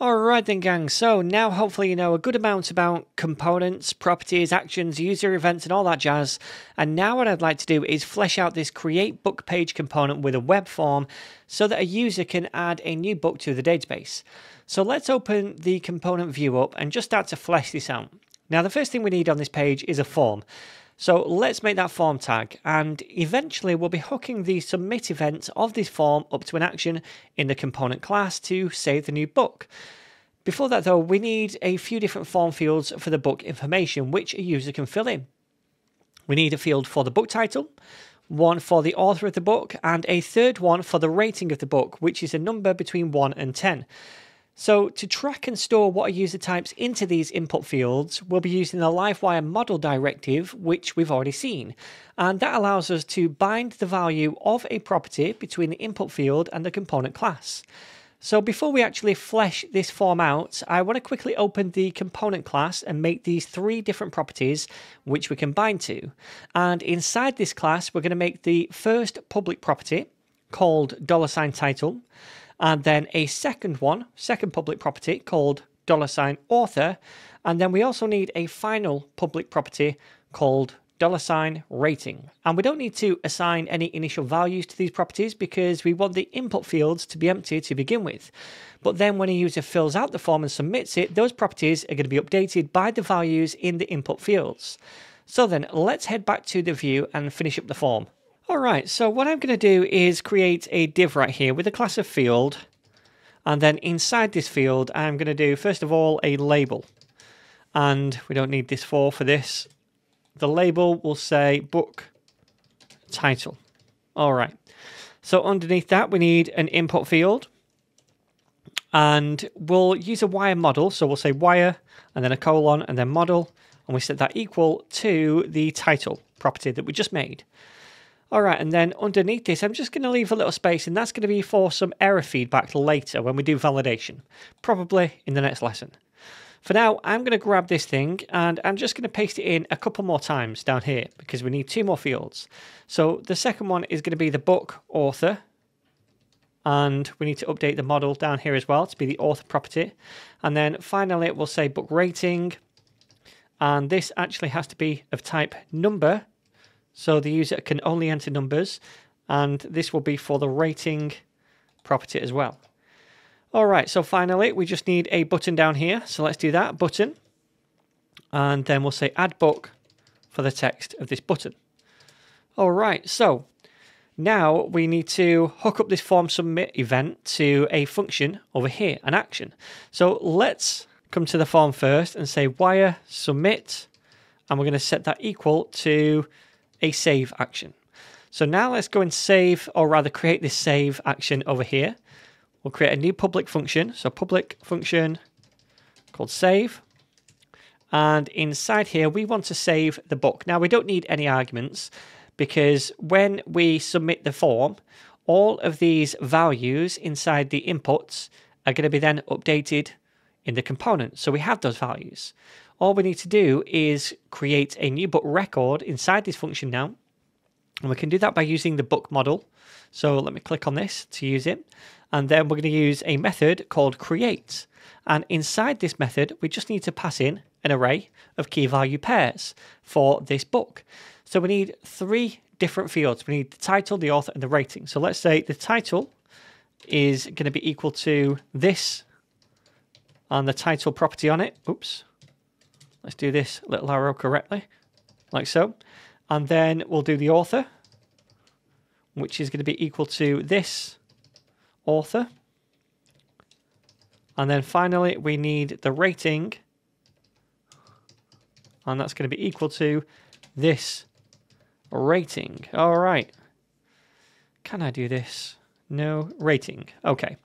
Alright then gang, so now hopefully you know a good amount about components, properties, actions, user events and all that jazz. And now what I'd like to do is flesh out this create book page component with a web form so that a user can add a new book to the database. So let's open the component view up and just start to flesh this out. Now the first thing we need on this page is a form. So let's make that form tag and eventually we'll be hooking the submit event of this form up to an action in the component class to save the new book. Before that though, we need a few different form fields for the book information which a user can fill in. We need a field for the book title, one for the author of the book, and a third one for the rating of the book, which is a number between 1 and 10. So to track and store what a user types into these input fields, we'll be using the Livewire model directive, which we've already seen. And that allows us to bind the value of a property between the input field and the component class. So before we actually flesh this form out, I want to quickly open the component class and make these three different properties which we can bind to. And inside this class, we're going to make the first public property called title and then a second one, second public property called dollar sign author, and then we also need a final public property called dollar sign rating. And we don't need to assign any initial values to these properties because we want the input fields to be empty to begin with. But then when a user fills out the form and submits it, those properties are going to be updated by the values in the input fields. So then let's head back to the view and finish up the form. All right, so what I'm going to do is create a div right here with a class of field. And then inside this field, I'm going to do, first of all, a label. And we don't need this for for this. The label will say book title. All right. So underneath that, we need an input field. And we'll use a wire model. So we'll say wire and then a colon and then model. And we set that equal to the title property that we just made. All right, and then underneath this, I'm just going to leave a little space, and that's going to be for some error feedback later when we do validation, probably in the next lesson. For now, I'm going to grab this thing and I'm just going to paste it in a couple more times down here because we need two more fields. So the second one is going to be the book author. And we need to update the model down here as well to be the author property. And then finally, we'll say book rating. And this actually has to be of type number so the user can only enter numbers and this will be for the rating property as well. All right, so finally we just need a button down here. So let's do that, button. And then we'll say add book for the text of this button. All right, so now we need to hook up this form submit event to a function over here, an action. So let's come to the form first and say wire submit, and we're going to set that equal to a save action. So now let's go and save, or rather create this save action over here. We'll create a new public function. So public function called save. And inside here, we want to save the book. Now, we don't need any arguments because when we submit the form, all of these values inside the inputs are going to be then updated in the component. So we have those values all we need to do is create a new book record inside this function now. And we can do that by using the book model. So let me click on this to use it. And then we're going to use a method called create. And inside this method, we just need to pass in an array of key value pairs for this book. So we need three different fields. We need the title, the author, and the rating. So let's say the title is going to be equal to this and the title property on it. Oops. Let's do this little arrow correctly, like so. And then we'll do the author, which is going to be equal to this author. And then finally, we need the rating, and that's going to be equal to this rating. All right. Can I do this? No, rating. Okay.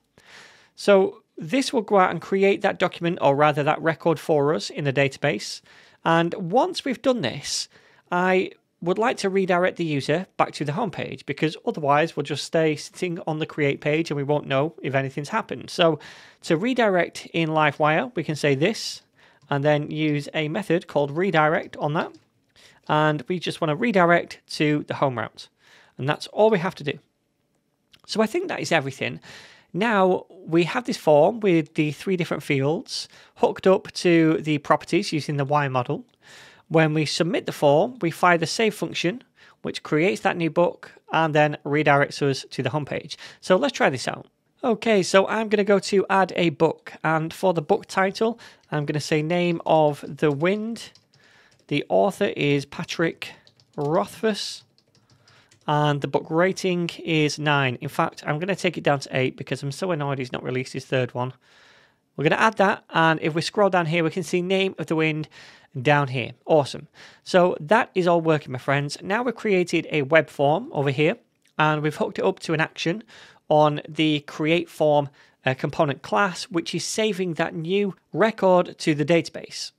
So this will go out and create that document, or rather that record for us in the database. And once we've done this, I would like to redirect the user back to the home page because otherwise we'll just stay sitting on the create page and we won't know if anything's happened. So to redirect in Livewire, we can say this and then use a method called redirect on that. And we just want to redirect to the home route. And that's all we have to do. So I think that is everything. Now we have this form with the three different fields hooked up to the properties using the wire model. When we submit the form, we fire the save function, which creates that new book and then redirects us to the homepage. So let's try this out. Okay, so I'm going to go to add a book, and for the book title, I'm going to say name of the wind. The author is Patrick Rothfuss, and the book rating is 9. In fact, I'm going to take it down to 8 because I'm so annoyed he's not released his third one. We're going to add that, and if we scroll down here, we can see name of the wind down here. Awesome. So that is all working, my friends. Now we've created a web form over here, and we've hooked it up to an action on the create form uh, component class, which is saving that new record to the database.